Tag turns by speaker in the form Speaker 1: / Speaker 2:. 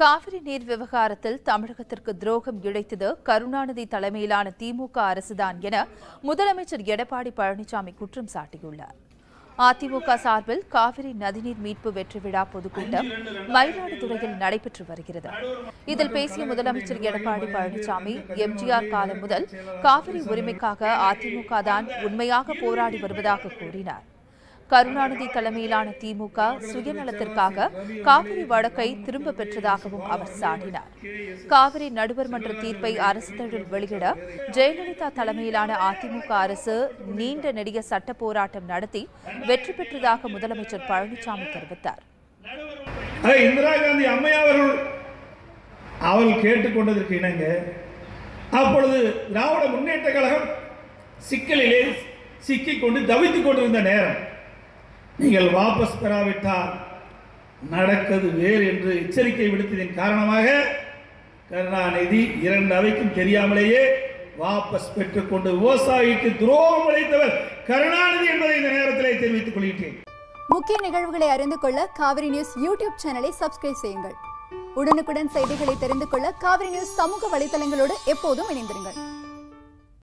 Speaker 1: காவிரி நீர் விவகாரத்தில் தமிழகத்திற்கு துரோகம் இழைத்தது கருணாநிதி தலைமையிலான திமுக அரசுதான் என முதலமைச்சர் எடப்பாடி பழனிசாமி குற்றம் சாட்டியுள்ளார். அதிமுக சார்பில் காவிரி நதிநீர் மீட்பு வெற்றி விழா பொதுக்கூட்டம் மயிலாடுதுறையில் நடைபெற்று வருகிறது. இதில் பேசிய முதலமைச்சர் எடப்பாடி பழனிசாமி எம்ஜிஆர் காலம் முதல் காவிரி உரிமைக்காக அதிமுக தான் உண்மையாக போராடி வருவதாக கூறினார். கருணாநிதி தலைமையிலான திமுக சுயநலத்திற்காக காவிரி வழக்கை திரும்ப பெற்றதாகவும் அவர் சாடினார். காவிரி நடுவர் மன்ற தீர்ப்பை அரசிதழில் வெளியிட ஜெயலலிதா தலைமையிலான அதிமுக அரசு நீண்ட நெடிய சட்ட போராட்டம் நடத்தி வெற்றி பெற்றதாக முதலமைச்சர் பழனிசாமி தெரிவித்தார்.
Speaker 2: இந்திரா காந்தி அம்மையா அவர்கள் அவள் கேட்டுக்கொண்டதற்கு இணங்க அப்பொழுது திராவிட முன்னேற்ற கழகம் சிக்கலிலே சிக்கிக்கொண்டு தவித்துக் கொண்டிருந்த நேரம். நீங்கள் வாபஸ் பெறாவிட்டால் நடக்கிறது வேறு என்று எச்சரிக்கை விடுத்ததின் காரணமாக கருணாநிதி இரண்டு அவைக்கும் தெரியாமலேயே வாபஸ் பெற்றுக்கொண்டு விவசாயிக்கு துரோகம் அளித்தவர் கருணாநிதி என்பதை இந்த நேரத்திலே தெரிவித்துக் கொள்கிறேன்
Speaker 3: முக்கிய நிகழ்வுகளை அறிந்து கொள்ள காவிரி நியூஸ் யூடியூப் சேனலை சப்ஸ்கிரைப் செய்யுங்கள். உடனுக்குடன் செய்திகளை தெரிந்து கொள்ள காவிரி நியூஸ் சமூக வலைதளங்களோடு எப்போதும் இணைந்திருங்கள்.